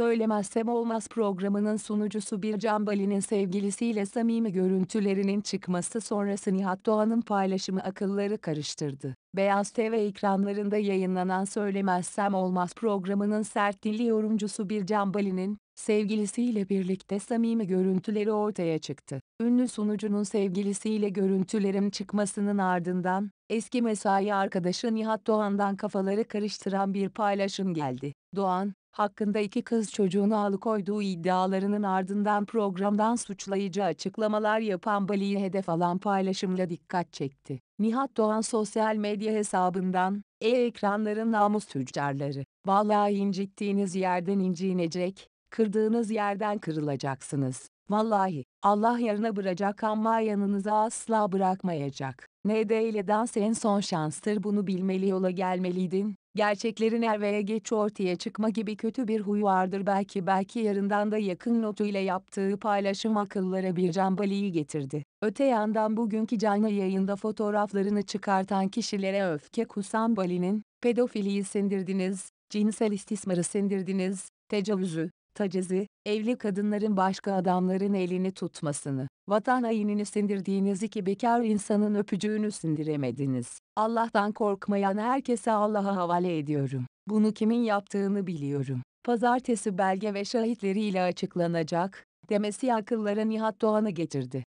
Söylemezsem Olmaz programının sunucusu Bircan Bali'nin sevgilisiyle samimi görüntülerinin çıkması sonrası Nihat Doğan'ın paylaşımı akılları karıştırdı. Beyaz TV ekranlarında yayınlanan Söylemezsem Olmaz programının sert dilli yorumcusu Bircan Bali'nin, sevgilisiyle birlikte samimi görüntüleri ortaya çıktı. Ünlü sunucunun sevgilisiyle görüntülerin çıkmasının ardından, eski mesai arkadaşı Nihat Doğan'dan kafaları karıştıran bir paylaşım geldi. Doğan, hakkında iki kız çocuğunu alıkoyduğu iddialarının ardından programdan suçlayıcı açıklamalar yapan Bali'yi hedef alan paylaşımla dikkat çekti. Nihat Doğan sosyal medya hesabından, e-ekranların namus tüccarları, vallahi incittiğiniz yerden incinecek, kırdığınız yerden kırılacaksınız. Vallahi, Allah yarına bırakacak ama yanınıza asla bırakmayacak. ND ile dans en son şanstır bunu bilmeli yola gelmeliydin. Gerçeklerin er veya geç ortaya çıkma gibi kötü bir huy vardır belki belki yarından da yakın notuyla yaptığı paylaşım akıllara bir cambaliyi getirdi. Öte yandan bugünkü canlı yayında fotoğraflarını çıkartan kişilere öfke kusan Bali'nin, pedofiliyi sindirdiniz, cinsel istismarı sindirdiniz, tecavüzü, tacizi, evli kadınların başka adamların elini tutmasını, vatan hainini sindirdiğiniz iki bekar insanın öpücüğünü sindiremediniz. Allah'tan korkmayan herkese Allah'a havale ediyorum. Bunu kimin yaptığını biliyorum. Pazartesi belge ve şahitleriyle açıklanacak, demesi akıllara Nihat Doğan'ı getirdi.